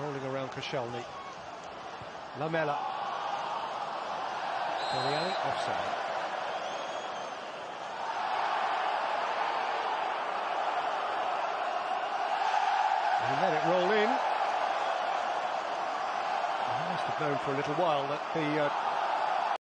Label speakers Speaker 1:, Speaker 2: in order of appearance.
Speaker 1: rolling around Koscielny. Lamela. Dele offside. And he let it roll in. He must have known for a little while that the uh,